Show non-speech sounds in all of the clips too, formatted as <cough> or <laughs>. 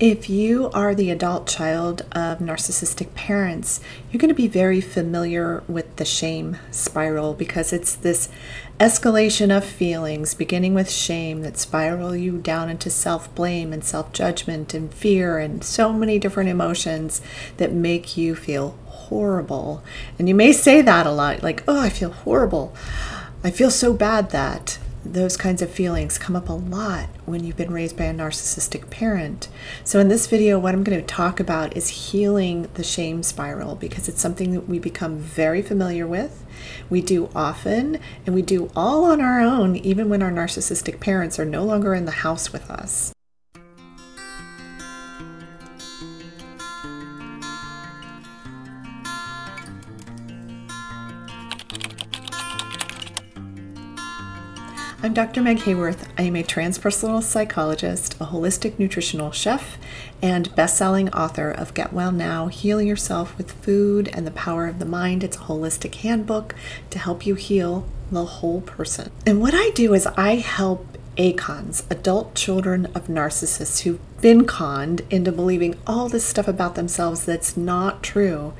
If you are the adult child of narcissistic parents, you're going to be very familiar with the shame spiral because it's this escalation of feelings, beginning with shame, that spiral you down into self blame and self judgment and fear and so many different emotions that make you feel horrible. And you may say that a lot like, oh, I feel horrible. I feel so bad that those kinds of feelings come up a lot when you've been raised by a narcissistic parent. So, in this video, what I'm going to talk about is healing the shame spiral because it's something that we become very familiar with. We do often, and we do all on our own, even when our narcissistic parents are no longer in the house with us. I'm Dr. Meg Haworth. I am a transpersonal psychologist, a holistic nutritional chef, and best-selling author of Get Well Now: Heal Yourself with Food and the Power of the Mind. It's a holistic handbook to help you heal the whole person. And what I do is I help ACONs, adult children of narcissists who've been conned into believing all this stuff about themselves that's not true,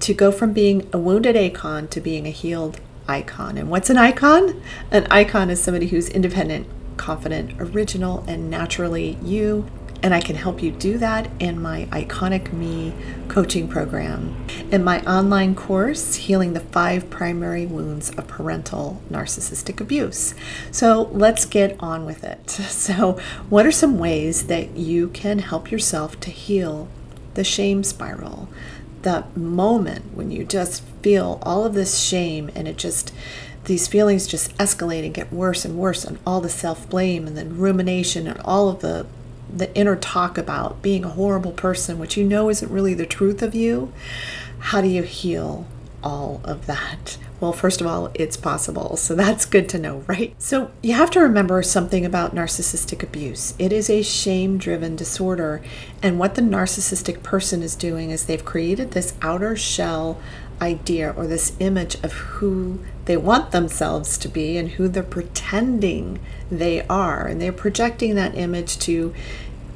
to go from being a wounded ACON to being a healed icon. And what's an icon? An icon is somebody who's independent, confident, original, and naturally you. And I can help you do that in my Iconic Me coaching program. In my online course, Healing the Five Primary Wounds of Parental Narcissistic Abuse. So let's get on with it. <laughs> So, what are some ways that you can help yourself to heal the shame spiral? That moment when you just feel all of this shame and it just these feelings just escalate and get worse and worse and all the self-blame and then rumination and all of the the inner talk about being a horrible person which you know isn't really the truth of you how do you heal all of that well, first of all, it's possible. So <laughs> that's good to know, right? So you have to remember something about narcissistic abuse. It is a shame driven disorder. And what the narcissistic person is doing is they've created this outer shell idea or this image of who they want themselves to be and who they're pretending they are. And they're projecting that image to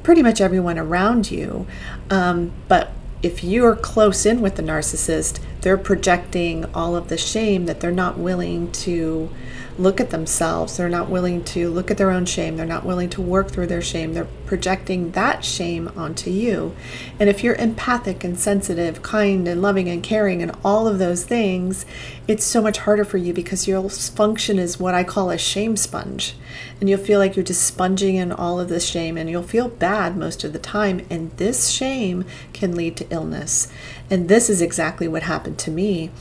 pretty much everyone around you. Um, but if you're close in with the narcissist, they're projecting all of the shame that they're not willing to look at themselves. They're not willing to look at their own shame. They're not willing to work through their shame. They're projecting that shame onto you. And if you're empathic and sensitive, kind and loving and caring and all of those things, it's so much harder for you because you'll function as what I call a shame sponge. And you'll feel like you're just sponging in all of this shame and you'll feel bad most of the time. And this shame can lead to illness. And this is exactly what happened to me.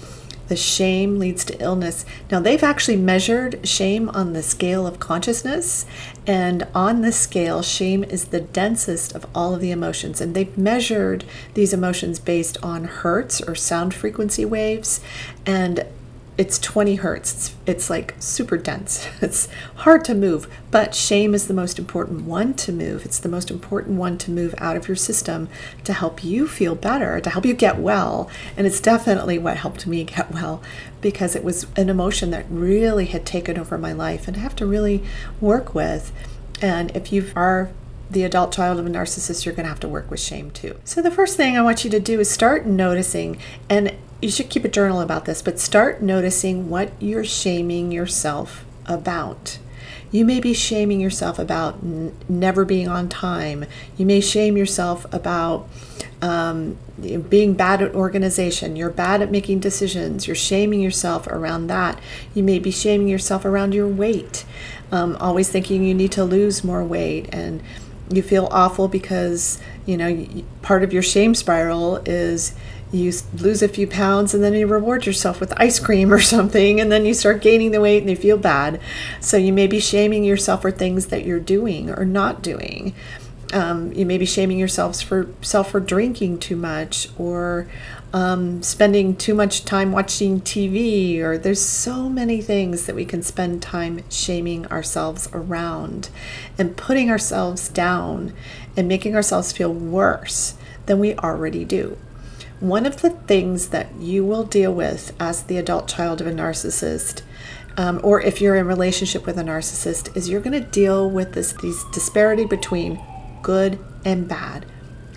The shame leads to illness. Now, they've actually measured shame on the scale of consciousness, and on this scale, shame is the densest of all of the emotions. And they've measured these emotions based on hertz or sound frequency waves. And it's 20 hertz. It's, it's like super dense. <laughs> It's hard to move, but shame is the most important one to move. It's the most important one to move out of your system to help you feel better, to help you get well. And it's definitely what helped me get <laughs> well because it was an emotion that really had taken over my life and I have to really work with. And if you are the adult child of a narcissist, you're going to have to work with shame too. So, the first thing I want you to do is start noticing, and you should keep a journal about this, but start noticing what you're shaming yourself about. You may be shaming yourself about never being on time. You may shame yourself about um, being bad at organization. You're bad at making decisions. You're shaming yourself around that. You may be shaming yourself around your weight, um, always thinking you need to lose more weight and you feel awful because you know part of your shame spiral is you lose a few pounds and then you reward yourself with ice cream or <laughs> something and then you start gaining the weight and you feel bad so you may be shaming yourself for things that you're doing or not doing um, you may be shaming yourselves for self for drinking too much or um, spending too much time watching TV or there's so many things that we can spend time shaming ourselves around and putting ourselves down and making ourselves feel worse than we already do. One of the things that you will deal with as the adult child of a narcissist, um, or if you're in relationship with a narcissist, is you're going to deal with this these disparity between good and bad,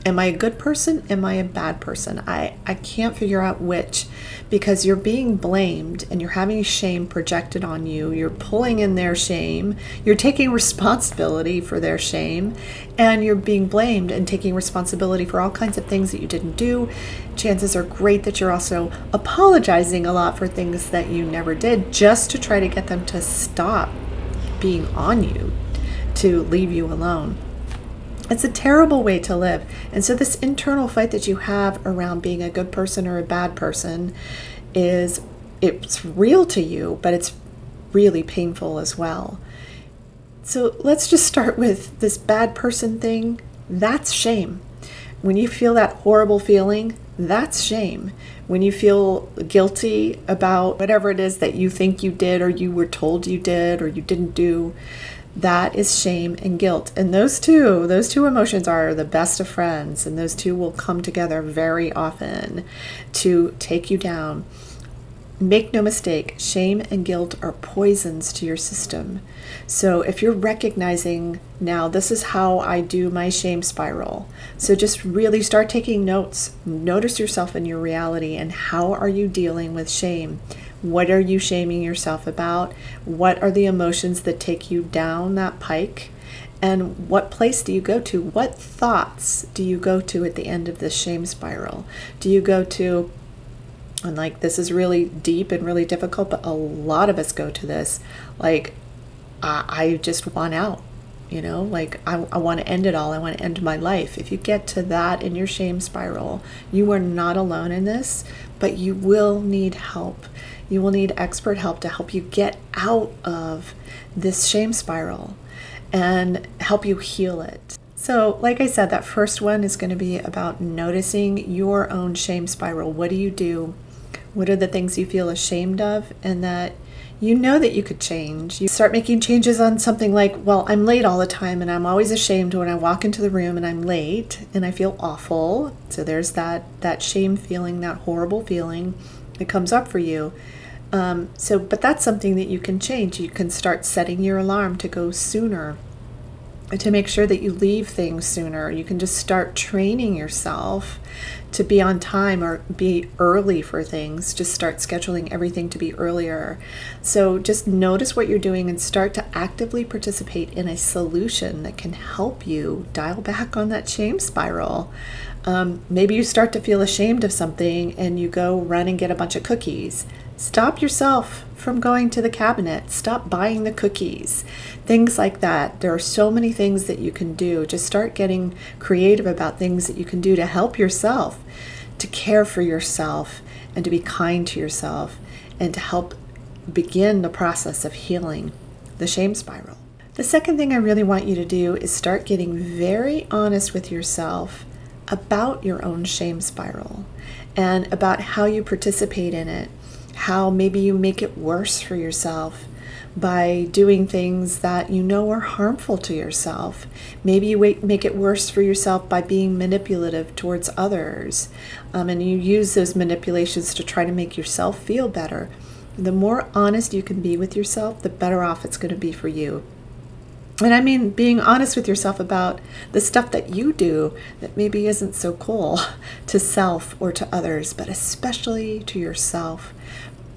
Am I a good person? Am I a bad person? I, I can't figure out which because you're being blamed and you're having shame projected on you. You're pulling in their shame. You're taking <laughs> responsibility for their shame and you're being blamed and taking responsibility for all kinds of things that you didn't do. Chances are great that you're also apologizing a lot for things that you never did just to try to get them to stop being on you, to leave you alone. It's a terrible way to live. And so, this internal fight that you have around being a good person or a bad person is it's real to you, but it's really painful as well. So, let's just start with this bad person thing. That's shame. When you feel that horrible feeling, that's shame. When you feel guilty about whatever it is that you think you did or you were told you did or you didn't do, that is shame and guilt. And those two, those two emotions are the best of friends, and those two will come together very often to take you down. Make no mistake, shame and guilt are poisons to your system. So if you're recognizing now, this is how I do my shame spiral. So just really start taking notes. Notice yourself in your reality and how are you dealing with shame? What are you shaming yourself about? What are the emotions that take you down that pike? And what place do you go to? What thoughts do you go to at the end of this shame spiral? Do you go to, and like this is really deep and really difficult, but a lot of us go to this, like, I, I just want out you know like I, I want to end it all i want to end my life if you get to that in your shame spiral you are not alone in this but you will need help you will need expert help to help you get out of this shame spiral and help you heal it so like i said that first one is going to be about noticing your own shame spiral what do you do what are the things you feel ashamed of and that you know that you could change. You start making changes on something like, well, I'm late all the time and I'm always ashamed when I walk into the room and I'm late and I feel awful. So there's that that shame feeling, that horrible feeling that comes up for you. Um, so, but that's something that you can change. You can start setting your alarm to go sooner to make sure that you leave things sooner. You can just start training yourself to be on time or be early for things. Just start scheduling everything to be earlier. So just notice what you're doing and start to actively participate in a solution that can help you dial back on that shame spiral. Um, maybe you start to feel ashamed of something and you go run and get a bunch of cookies. Stop yourself from going to the cabinet. Stop buying the cookies. Things like that. There are so many things that you can do. Just start getting creative about things that you can do to help yourself, to care for yourself, and to be kind to yourself, and to help begin the process of healing the shame spiral. The second thing I really want you to do is start getting very honest with yourself about your own shame spiral and about how you participate in it how maybe you make it worse for yourself by doing things that you know are harmful to yourself. Maybe you make it worse for yourself by being manipulative towards others, um, and you use those manipulations to try to make yourself feel better. The more honest you can be with yourself, the better off it's going to be for you. And I mean being honest with yourself about the stuff that you do that maybe isn't so cool <laughs> to self or to others, but especially to yourself.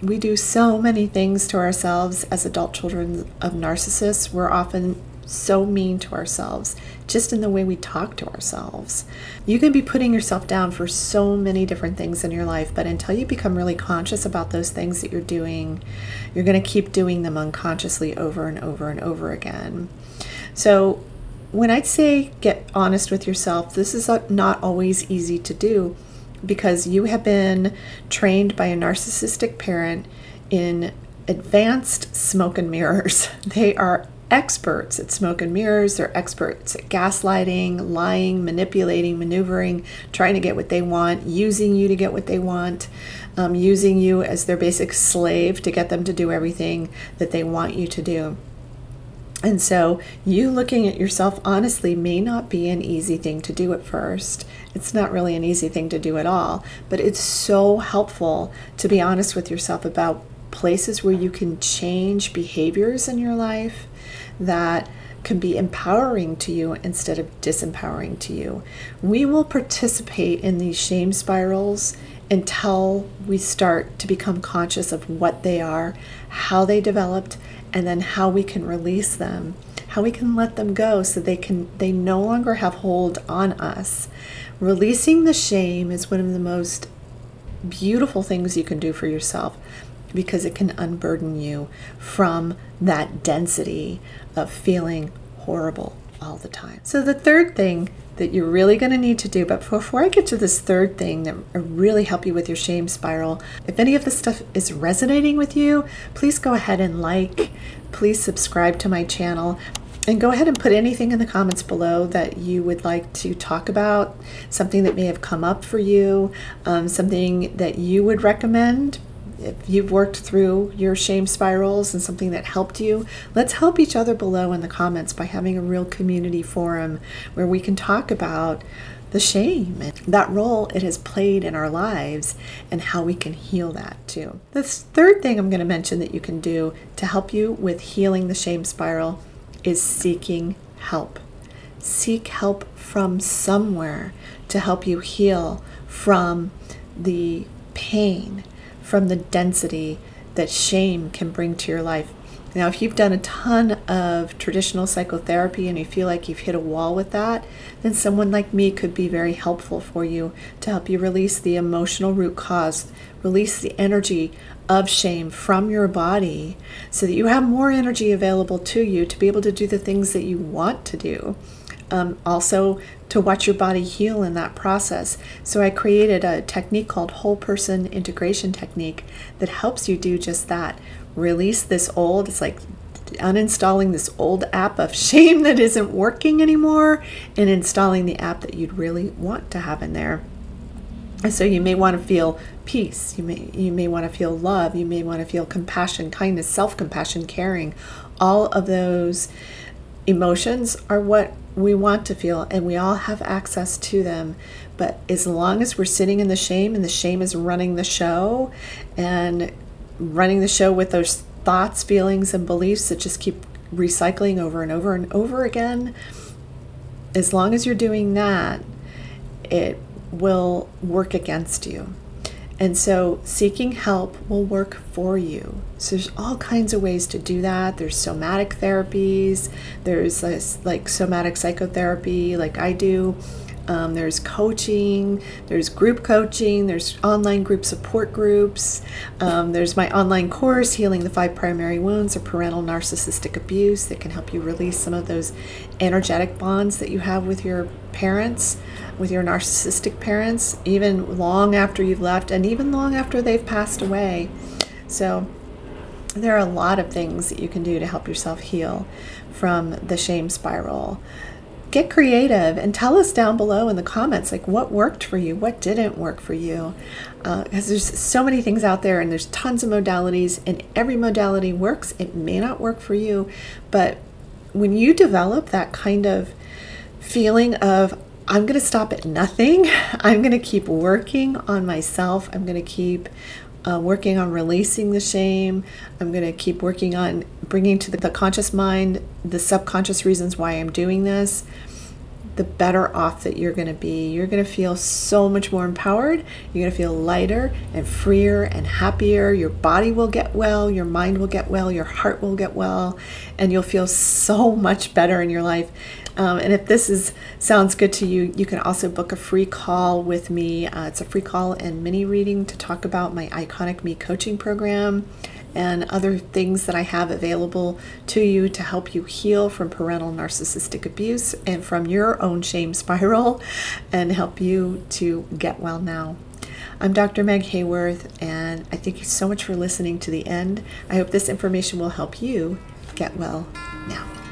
We do so many things to ourselves as adult children of narcissists. We're often so mean to ourselves just in the way we talk to ourselves. You can be putting yourself down for so many different things in your life, but until you become really conscious about those things that you're doing, you're going to keep doing them unconsciously over and over and over again. So, when I say get honest with yourself, this is not always easy to do because you have been trained by a narcissistic parent in advanced smoke and mirrors. <laughs> They are experts at smoke and mirrors, they're experts at gaslighting, lying, manipulating, maneuvering, trying to get what they want, using you to get what they want, um, using you as their basic slave to get them to do everything that they want you to do. And so, you looking at yourself honestly may not be an easy thing to do at first. It's not really an easy thing to do at all, but it's so helpful to be honest with yourself about places where you can change behaviors in your life that can be empowering to you instead of disempowering to you. We will participate in these shame spirals until we start to become conscious of what they are, how they developed, and then how we can release them, how we can let them go so they can they no longer have hold on us. Releasing the shame is one of the most beautiful things you can do for yourself because it can unburden you from that density of feeling horrible all the time. So, the third thing that you're really going to need to do, but before I get to this third thing that will really help you with your shame spiral, if any of this stuff is resonating with you, please go ahead and like, please subscribe to my channel. And go ahead and put anything in the comments below that you would like to talk about, something that may have come up for you, um, something that you would recommend if you've worked through your shame spirals and something that helped you, let's help each other below in the comments by having a real community forum where we can talk about the shame and that role it has played in our lives and how we can heal that too. The third thing I'm going to mention that you can do to help you with healing the shame spiral is seeking help. Seek help from somewhere to help you heal from the pain from the density that shame can bring to your life. Now, if you've done a ton of traditional psychotherapy and you feel like you've hit a wall with that, then someone like me could be very helpful for you to help you release the emotional root cause, release the energy of shame from your body so that you have more energy available to you to be able to do the things that you want to do um, also to watch your body heal in that process. So I created a technique called whole person integration technique that helps you do just that. Release this old, it's like uninstalling this old app of <laughs> shame that isn't working anymore and installing the app that you'd really want to have in there. And so you may want to feel peace, you may you may want to feel love, you may want to feel compassion, kindness, self-compassion, caring. All of those emotions are what we want to feel, and we all have access to them. But as long as we're sitting in the shame and the shame is running the show and running the show with those thoughts, feelings, and beliefs that just keep recycling over and over and over again, as long as you're doing that, it will work against you. And so seeking help will work for you. So there's all kinds of ways to do that. There's somatic therapies, there's this, like somatic psychotherapy, like I do. Um, there's coaching, there's group coaching, there's online group support groups, um, there's my online course, Healing the Five Primary Wounds of Parental Narcissistic Abuse, that can help you release some of those energetic bonds that you have with your parents, with your narcissistic parents, even long after you've left and even long after they've passed away. So, there are a lot of things that you can do to help yourself heal from the shame spiral get creative and tell us down below in the comments like what worked for you what didn't work for you. Because uh, there's so many things out there and there's tons of modalities and every modality works. It may not work for you but when you develop that kind of feeling of i'm going to stop at nothing. <laughs> I'm going to keep working on myself. I'm going to keep uh, working on releasing the shame. I'm going to keep working on bringing to the, conscious mind the subconscious reasons why I'm doing this the better off that you're going to be. You're going to feel so much more empowered. You're going to feel lighter and freer and happier. Your body will get well, your mind will get well, your heart will get well, and you'll feel so <laughs> much better in your life. Um, and if this is sounds good to you, you can also book a free call with me. Uh, it's a free call and mini reading to talk about my Iconic Me coaching program and other things that I have available to you to help you heal from parental narcissistic abuse and from your own shame spiral and help you to get well now. I'm Dr. Meg Haworth, and I thank you so much for listening to the end. I hope this information will help you get well now.